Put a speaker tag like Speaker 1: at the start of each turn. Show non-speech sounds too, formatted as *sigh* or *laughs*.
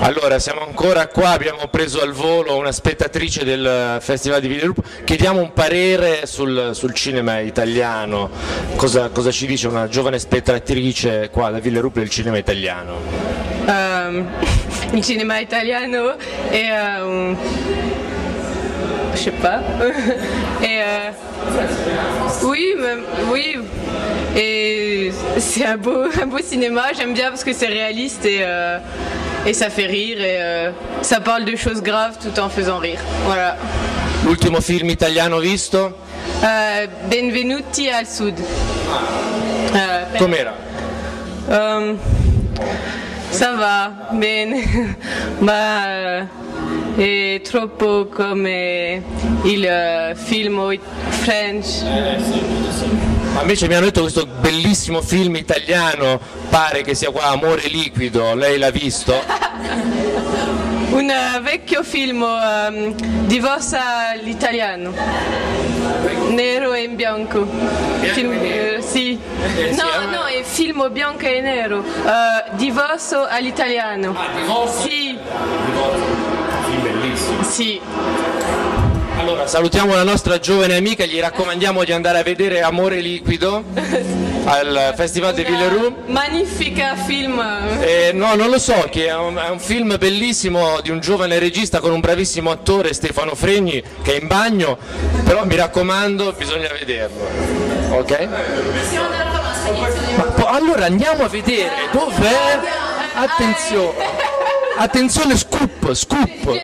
Speaker 1: Allora, siamo ancora qua, abbiamo preso al volo una spettatrice del Festival di Villerup, chiediamo un parere sul, sul cinema italiano, cosa, cosa, ci dice una giovane spettatrice qua da Villerup del cinema italiano?
Speaker 2: Um, *laughs* il cinema italiano è un... je sais pas. *laughs* Et euh, oui, oui, et c'est un beau, *laughs* un beau cinéma. J'aime bien parce que c'est réaliste et, euh, et ça fait rire et euh, ça parle de choses graves tout en faisant rire. Voilà.
Speaker 1: L'ultimo film italiano visto?
Speaker 2: Euh, Benvenuti al Sud.
Speaker 1: Euh, Com'era?
Speaker 2: Um, ça va, bene. *laughs* bah, è troppo come il uh, film French.
Speaker 1: Eh. Ma invece mi hanno detto questo bellissimo film italiano, pare che sia qua Amore liquido, lei l'ha visto? *laughs*
Speaker 2: Un uh, vecchio film um, Divorza all'italiano. Nero e in bianco.
Speaker 1: Film,
Speaker 2: uh, sì. Eh, no, no, è film bianco e nero. Uh, divorzo all'italiano.
Speaker 1: Ah, divorzo?
Speaker 2: Sì.
Speaker 1: Film bellissimo.
Speaker 2: Sì.
Speaker 1: Allora, salutiamo la nostra giovane amica, gli raccomandiamo di andare a vedere Amore Liquido *laughs* al Festival di Villeroux.
Speaker 2: Magnifica film!
Speaker 1: Eh, no, non lo so, che è un, è un, film bellissimo di un giovane regista con un bravissimo attore, Stefano Fregni, che è in bagno, però mi raccomando, bisogna vederlo. Ok? Ma, allora andiamo a vedere, dov'è? Attenzione! Attenzione, scoop, scoop!